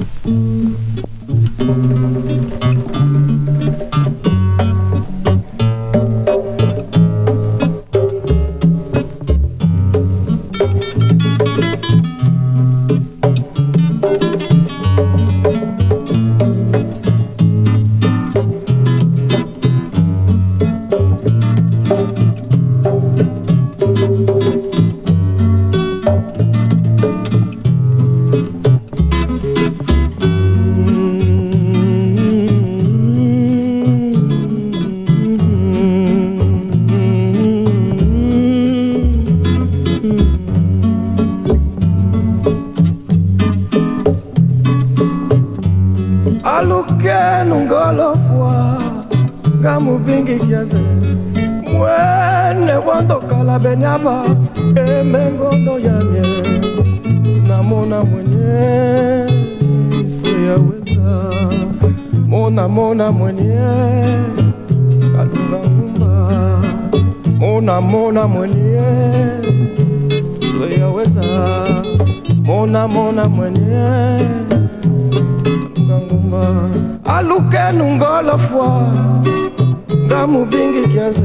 Mm-hmm. Alukenu ngolofwa ngamubingi kiaze mwene wandokala benyaba emengondo yamye namona mwenye soyaweza mona mona mwenye kalunga ngumba mona mona mwenye soyaweza mona mona mwenye motema alukenu ngolo fwa nga mubingi kienze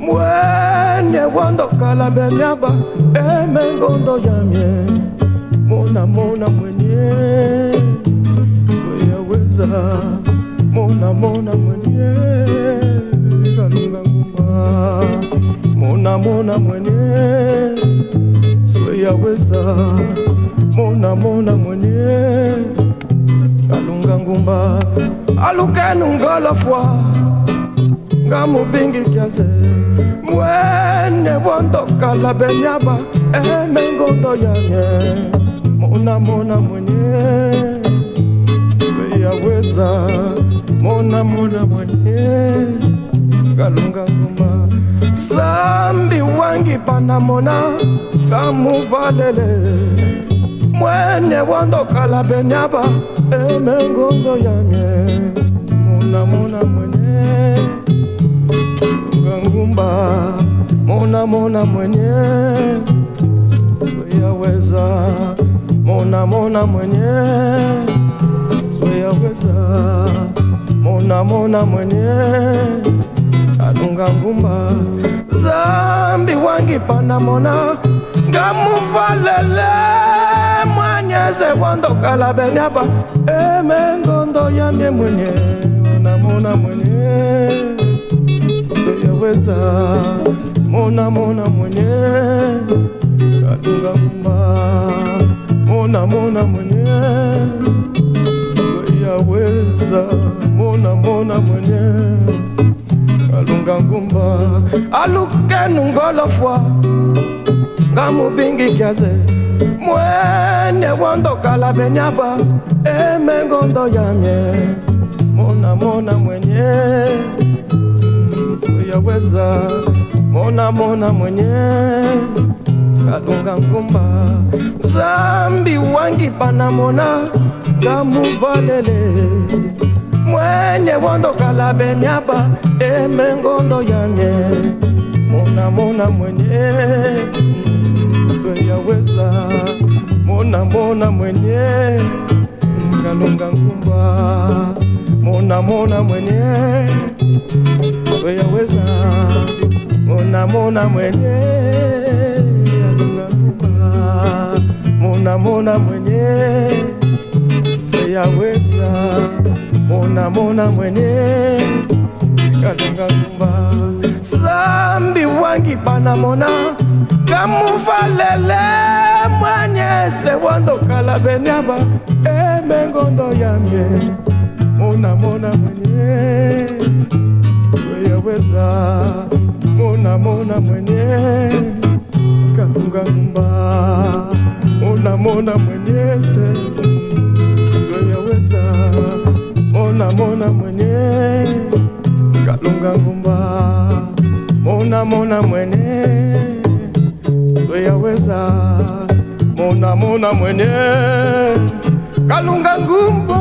mwene wondo kala bemiaba emengondo yamie monamona mwenye. Weyaweza monamona mwenye. Kalunga nguma. Monamona mwenye. Sweyaweza monamona mwenye. ngumba alukenu ngolo fwa. Nga mobingi kiase mwene bondokala benyaba emengondo yange monamona mwenye beyaweza monamona mwenye kalunga ngumba. Sambi wangi panamona kamuvalele mwene bondokala benyaba emengondo yanye mona mona mwenye. Ngangumba mona mona mwenye. Zoyaweza mona mona mwenye. Zoyaweza mona mona mwenye. Alunga ngumba zambi wangi panamona ngamuvalele mwanyeze wandokala benyaba. Emengondo yamye mwenye namona mwenye. Soyaweza mona mona mwenye. Kalunga ngumba mona mona mwenye. Soyaweza mona mona mwenye. Kalunga ngumba alukenu ngolofwa ngamubingi kiaze mwene wondokala benyaba emengondo yamye mona mona mwenye. Soyaweza mona mona mwenye. Kalunga ngumba. Zambi wangi panamona ngamuvalele mwenye wondokala benyaba emengondo yamye mona mona mwenye soyaweza mona mona mwenye. Kalunga ngumba mona mona mwenye. Soyaweza mona mona mwenye. Kalunga ngumba mona mona mwenye. Soyaweza mona mona mwenye. Kalunga ngumba sambi wangi panamona kamuvalele mwanyeze wandokala benyaba emengondo mona mona mwenye soyaweza mona mona mwenye kalunga ngumba mona mona mwenyeze soyaweza mona mona mwenye kalunga ngumba mona mona mwenye soyaweza mona mona mwenye kalunga ngumba